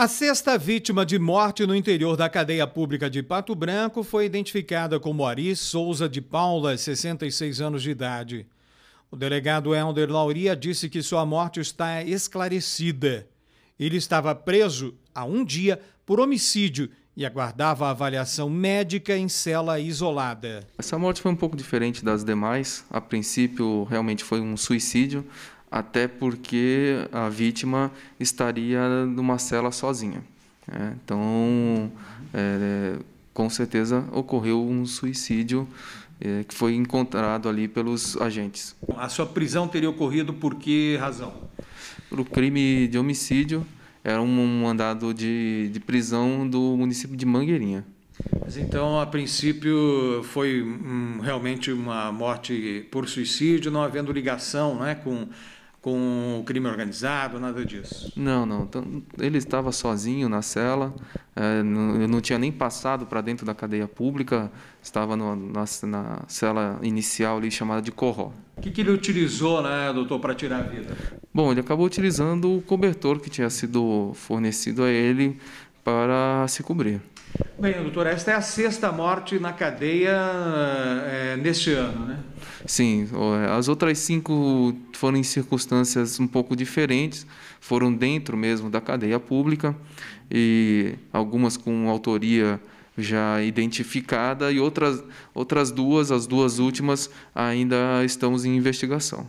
A sexta vítima de morte no interior da cadeia pública de Pato Branco foi identificada como Ari Souza de Paula, 66 anos de idade. O delegado Helder Lauria disse que sua morte está esclarecida. Ele estava preso há um dia por homicídio e aguardava a avaliação médica em cela isolada. Essa morte foi um pouco diferente das demais. A princípio, realmente foi um suicídio até porque a vítima estaria numa cela sozinha. Né? Então, é, com certeza ocorreu um suicídio é, que foi encontrado ali pelos agentes. A sua prisão teria ocorrido por que razão? Por crime de homicídio, era um mandado de, de prisão do município de Mangueirinha. Mas então, a princípio, foi hum, realmente uma morte por suicídio, não havendo ligação né, com com crime organizado, nada disso? Não, não. Então, ele estava sozinho na cela, é, não, não tinha nem passado para dentro da cadeia pública, estava no, na, na, cela inicial ali chamada de corró. O que, que ele utilizou, né, doutor, para tirar a vida? Bom, ele acabou utilizando o cobertor que tinha sido fornecido a ele para se cobrir. Bem, doutor, esta é a sexta morte na cadeia é, neste ano, né? Sim, as outras cinco foram em circunstâncias um pouco diferentes, foram dentro mesmo da cadeia pública e algumas com autoria já identificada e outras, outras duas, as duas últimas, ainda estamos em investigação.